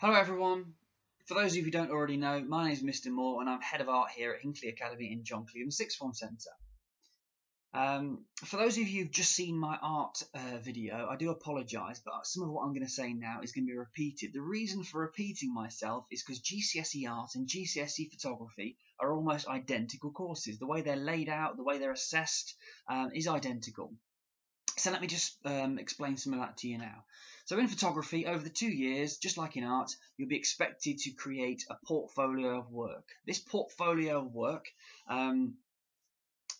Hello everyone. For those of you who don't already know, my name is Mr. Moore and I'm Head of Art here at Hinckley Academy in John Cleveland Sixth Form Centre. Um, for those of you who've just seen my art uh, video, I do apologise, but some of what I'm going to say now is going to be repeated. The reason for repeating myself is because GCSE art and GCSE photography are almost identical courses. The way they're laid out, the way they're assessed um, is identical. So let me just um, explain some of that to you now. So in photography, over the two years, just like in art, you'll be expected to create a portfolio of work. This portfolio of work um,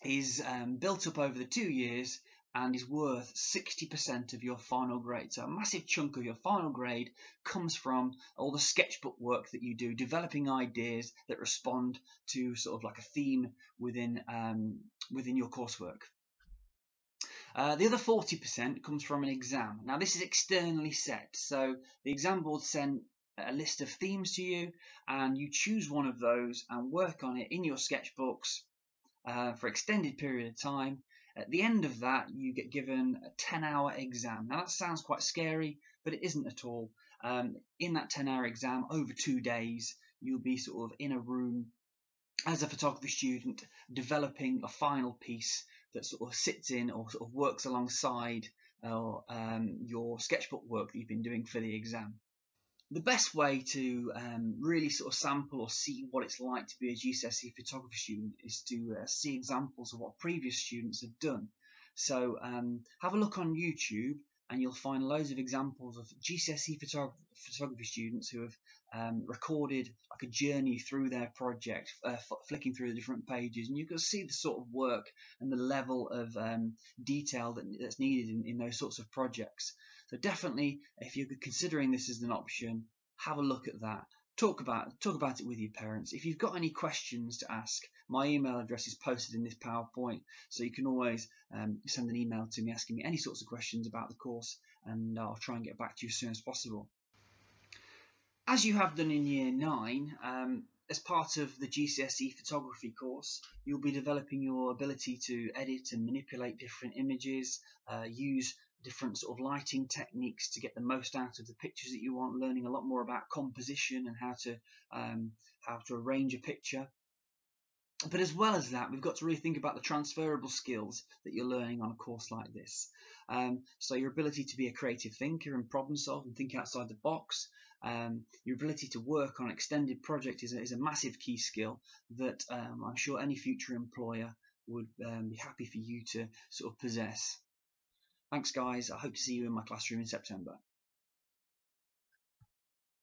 is um, built up over the two years and is worth 60% of your final grade. So a massive chunk of your final grade comes from all the sketchbook work that you do, developing ideas that respond to sort of like a theme within um, within your coursework. Uh, the other 40% comes from an exam. Now this is externally set, so the exam board send a list of themes to you and you choose one of those and work on it in your sketchbooks uh, for extended period of time. At the end of that, you get given a 10 hour exam. Now, that sounds quite scary, but it isn't at all. Um, in that 10 hour exam, over two days, you'll be sort of in a room as a photography student developing a final piece that sort of sits in or sort of works alongside uh, um, your sketchbook work that you've been doing for the exam the best way to um, really sort of sample or see what it's like to be a GCSE photography student is to uh, see examples of what previous students have done. So um, have a look on YouTube and you'll find loads of examples of GCSE photog photography students who have um, recorded like a journey through their project, uh, flicking through the different pages, and you can see the sort of work and the level of um, detail that, that's needed in, in those sorts of projects. So definitely, if you're considering this as an option, have a look at that. Talk about talk about it with your parents. If you've got any questions to ask, my email address is posted in this PowerPoint, so you can always um, send an email to me asking me any sorts of questions about the course, and I'll try and get back to you as soon as possible. As you have done in Year 9, um, as part of the GCSE photography course, you'll be developing your ability to edit and manipulate different images, uh, use different sort of lighting techniques to get the most out of the pictures that you want, learning a lot more about composition and how to um, how to arrange a picture. But as well as that, we've got to really think about the transferable skills that you're learning on a course like this. Um, so your ability to be a creative thinker and problem solve and think outside the box, um, your ability to work on an extended project is a, is a massive key skill that um, I'm sure any future employer would um, be happy for you to sort of possess. Thanks, guys. I hope to see you in my classroom in September.